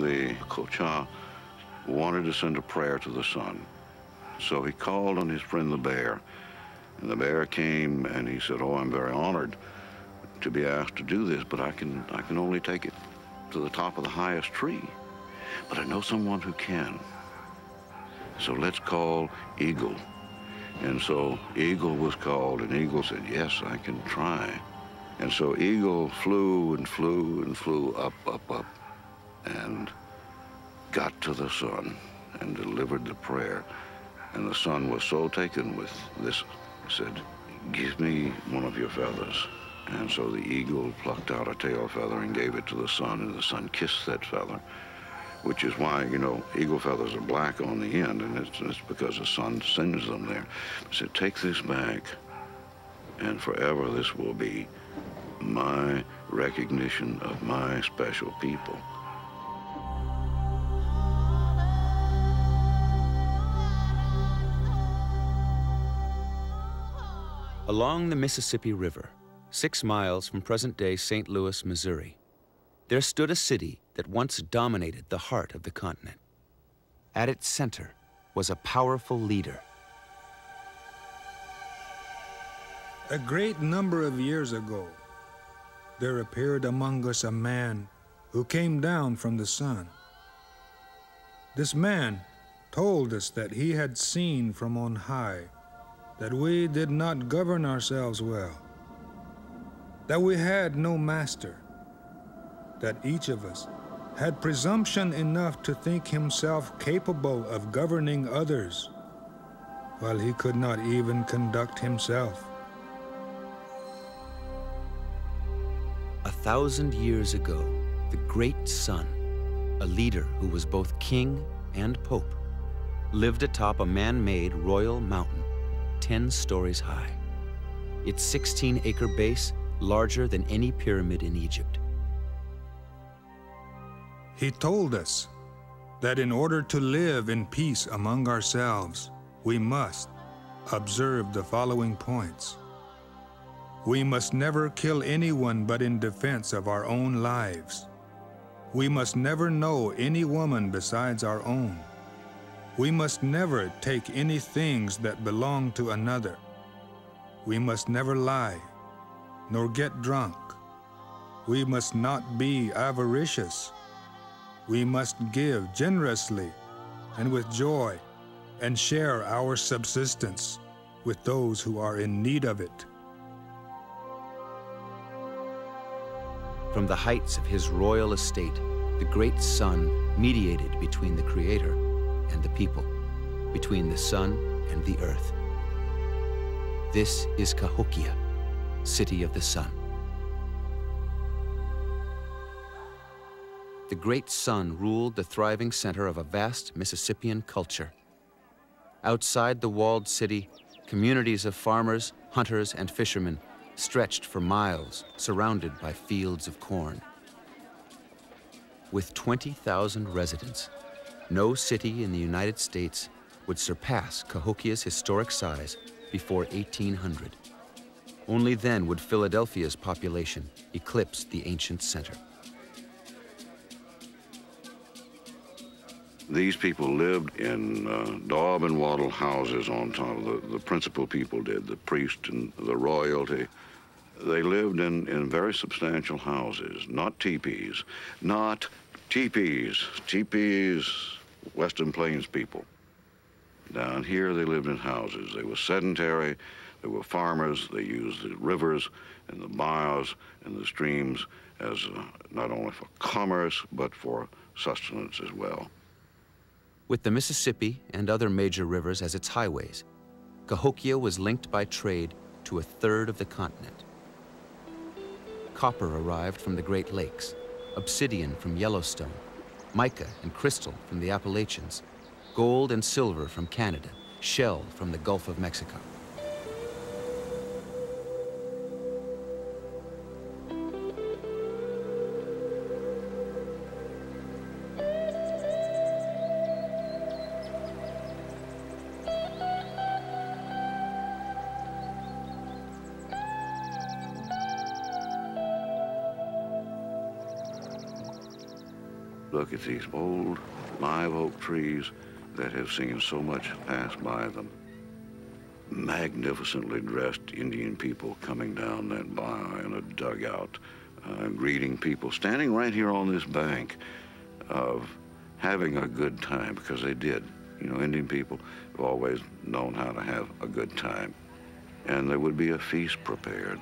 The Kocha wanted to send a prayer to the sun. So he called on his friend the bear. And the bear came and he said, oh, I'm very honored to be asked to do this, but I can, I can only take it to the top of the highest tree. But I know someone who can. So let's call Eagle. And so Eagle was called, and Eagle said, yes, I can try. And so Eagle flew and flew and flew up, up, up, and got to the sun and delivered the prayer. And the sun was so taken with this, he said, give me one of your feathers. And so the eagle plucked out a tail feather and gave it to the sun, and the sun kissed that feather, which is why, you know, eagle feathers are black on the end, and it's, it's because the sun sends them there. He said, take this back, and forever this will be my recognition of my special people. Along the Mississippi River, six miles from present-day St. Louis, Missouri, there stood a city that once dominated the heart of the continent. At its center was a powerful leader. A great number of years ago, there appeared among us a man who came down from the sun. This man told us that he had seen from on high that we did not govern ourselves well, that we had no master, that each of us had presumption enough to think himself capable of governing others, while he could not even conduct himself. A thousand years ago, the great sun, a leader who was both king and pope, lived atop a man-made royal mountain, 10 stories high. Its 16-acre base larger than any pyramid in Egypt. He told us that in order to live in peace among ourselves, we must observe the following points. We must never kill anyone but in defense of our own lives. We must never know any woman besides our own. We must never take any things that belong to another. We must never lie, nor get drunk. We must not be avaricious. We must give generously and with joy and share our subsistence with those who are in need of it. From the heights of his royal estate, the great sun mediated between the Creator and the people, between the sun and the earth. This is Cahokia, city of the sun. The great sun ruled the thriving center of a vast Mississippian culture. Outside the walled city, communities of farmers, hunters, and fishermen stretched for miles, surrounded by fields of corn. With 20,000 residents, no city in the United States would surpass Cahokia's historic size before 1800. Only then would Philadelphia's population eclipse the ancient center. These people lived in uh, daub and wattle houses on top of the, the principal people did, the priest and the royalty. They lived in, in very substantial houses, not teepees, not teepees. Teepees, Western Plains people. Down here, they lived in houses. They were sedentary. They were farmers. They used the rivers and the bayous and the streams as uh, not only for commerce, but for sustenance as well. With the Mississippi and other major rivers as its highways, Cahokia was linked by trade to a third of the continent. Copper arrived from the Great Lakes, obsidian from Yellowstone, mica and crystal from the Appalachians, gold and silver from Canada, shell from the Gulf of Mexico. Look at these old live oak trees that have seen so much pass by them. Magnificently dressed Indian people coming down that bayou in a dugout, uh, greeting people, standing right here on this bank of having a good time because they did. You know, Indian people have always known how to have a good time. And there would be a feast prepared.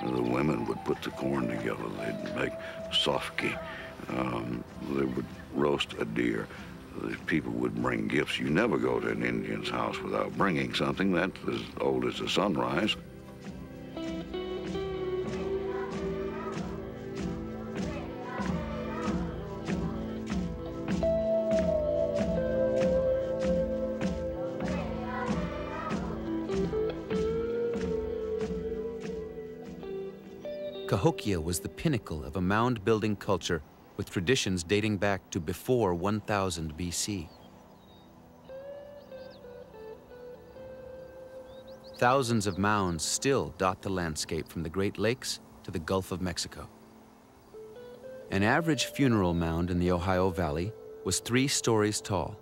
The women would put the corn together. They'd make sofki. Um, they would roast a deer. The people would bring gifts. You never go to an Indian's house without bringing something. That's as old as the sunrise. Cahokia was the pinnacle of a mound-building culture with traditions dating back to before 1000 BC. Thousands of mounds still dot the landscape from the Great Lakes to the Gulf of Mexico. An average funeral mound in the Ohio Valley was three stories tall.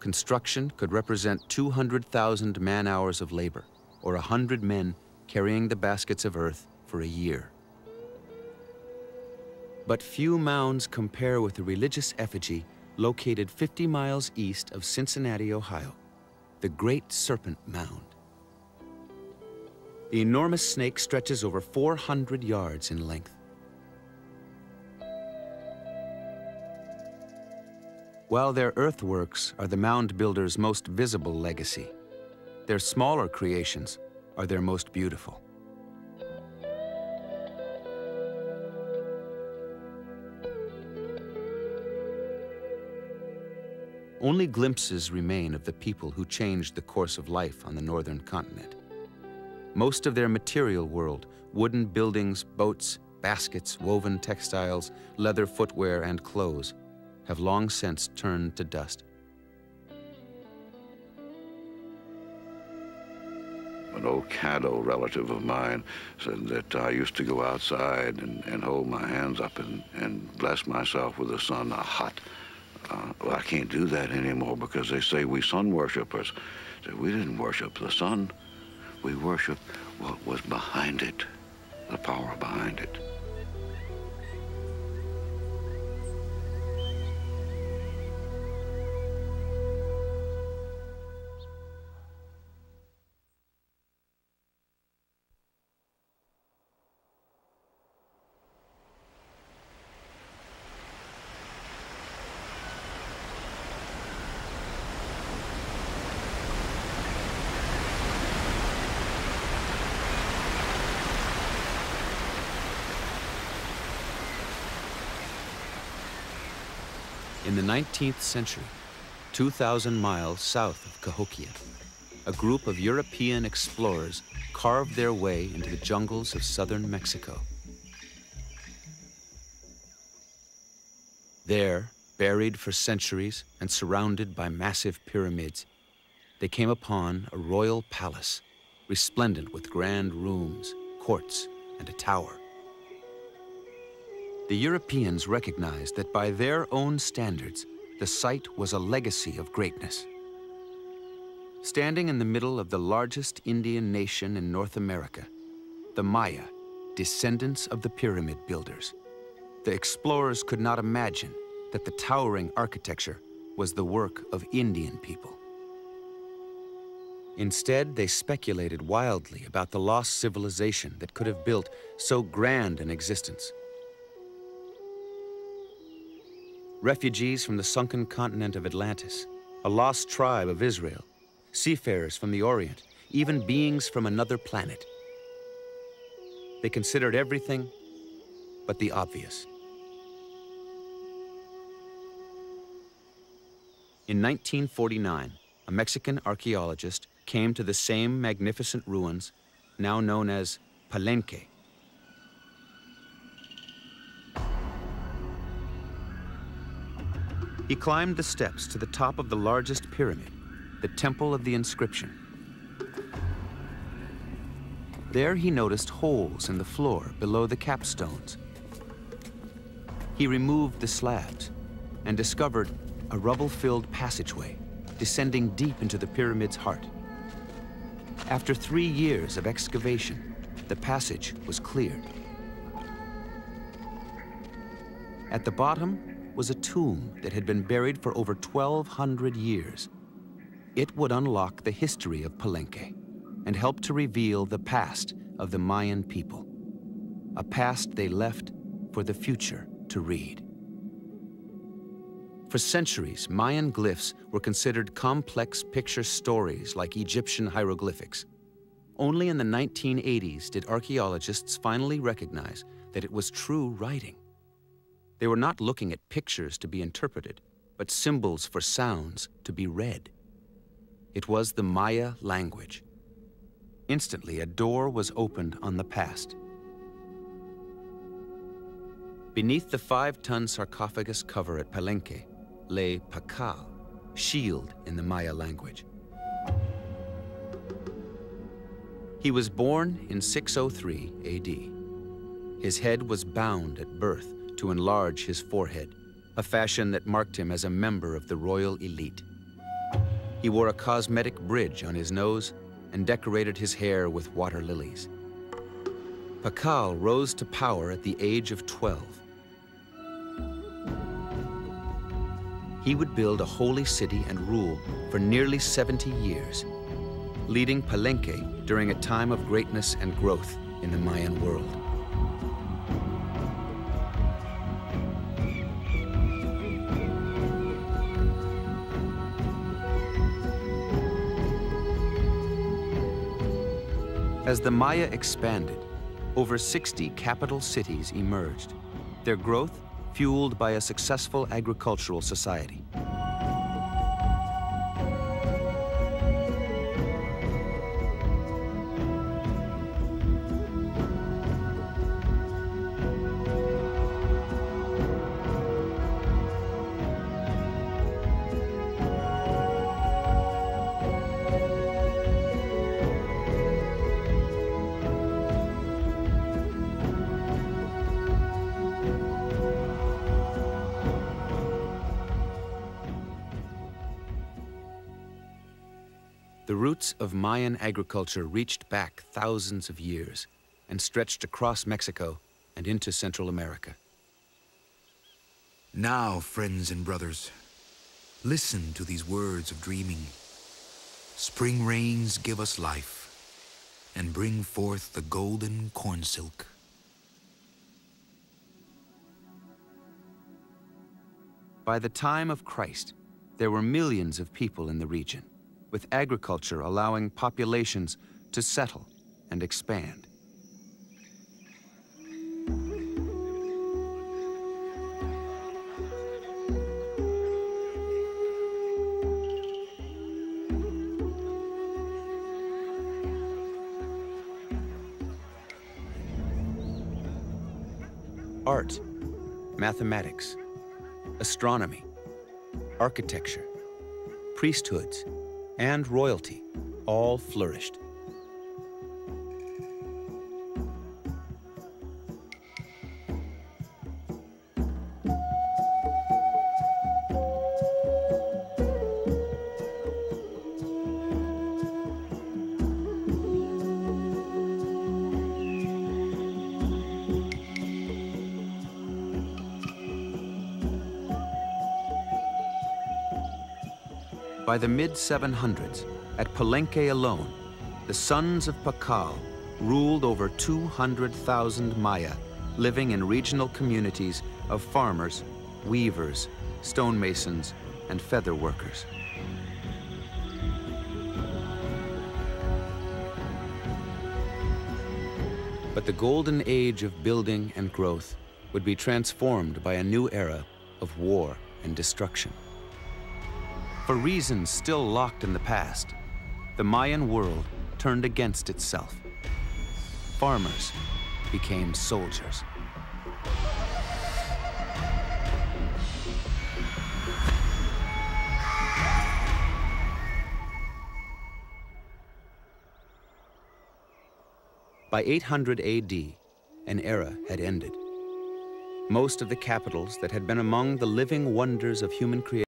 Construction could represent 200,000 man-hours of labor, or 100 men carrying the baskets of earth for a year. But few mounds compare with the religious effigy located 50 miles east of Cincinnati, Ohio, the Great Serpent Mound. The enormous snake stretches over 400 yards in length. While their earthworks are the mound builders' most visible legacy, their smaller creations are their most beautiful. Only glimpses remain of the people who changed the course of life on the northern continent. Most of their material world, wooden buildings, boats, baskets, woven textiles, leather footwear, and clothes, have long since turned to dust. An old Caddo relative of mine said that I used to go outside and, and hold my hands up and, and bless myself with the sun, a hot, I can't do that anymore because they say we sun worshipers. So we didn't worship the sun. We worshiped what was behind it, the power behind it. In the 19th century, 2,000 miles south of Cahokia, a group of European explorers carved their way into the jungles of southern Mexico. There, buried for centuries and surrounded by massive pyramids, they came upon a royal palace, resplendent with grand rooms, courts, and a tower. The Europeans recognized that by their own standards, the site was a legacy of greatness. Standing in the middle of the largest Indian nation in North America, the Maya, descendants of the pyramid builders, the explorers could not imagine that the towering architecture was the work of Indian people. Instead, they speculated wildly about the lost civilization that could have built so grand an existence. Refugees from the sunken continent of Atlantis, a lost tribe of Israel, seafarers from the Orient, even beings from another planet. They considered everything but the obvious. In 1949, a Mexican archaeologist came to the same magnificent ruins, now known as Palenque, He climbed the steps to the top of the largest pyramid, the Temple of the Inscription. There he noticed holes in the floor below the capstones. He removed the slabs, and discovered a rubble-filled passageway descending deep into the pyramid's heart. After three years of excavation, the passage was cleared. At the bottom was a tomb that had been buried for over 1,200 years. It would unlock the history of Palenque and help to reveal the past of the Mayan people, a past they left for the future to read. For centuries, Mayan glyphs were considered complex picture stories like Egyptian hieroglyphics. Only in the 1980s did archaeologists finally recognize that it was true writing. They were not looking at pictures to be interpreted, but symbols for sounds to be read. It was the Maya language. Instantly, a door was opened on the past. Beneath the five-ton sarcophagus cover at Palenque, lay Pakal, shield in the Maya language. He was born in 603 AD. His head was bound at birth to enlarge his forehead, a fashion that marked him as a member of the royal elite. He wore a cosmetic bridge on his nose and decorated his hair with water lilies. Pakal rose to power at the age of 12 he would build a holy city and rule for nearly 70 years, leading Palenque during a time of greatness and growth in the Mayan world. As the Maya expanded, over 60 capital cities emerged. Their growth fueled by a successful agricultural society. Roots of Mayan agriculture reached back thousands of years and stretched across Mexico and into Central America. Now, friends and brothers, listen to these words of dreaming. Spring rains give us life and bring forth the golden corn silk. By the time of Christ, there were millions of people in the region with agriculture allowing populations to settle and expand. Art, mathematics, astronomy, architecture, priesthoods, and royalty all flourished. By the mid-700s, at Palenque alone, the sons of Pakal ruled over 200,000 Maya living in regional communities of farmers, weavers, stonemasons, and feather workers. But the golden age of building and growth would be transformed by a new era of war and destruction. For reasons still locked in the past, the Mayan world turned against itself. Farmers became soldiers. By 800 AD, an era had ended. most of the capitals that had been among the living wonders of human creation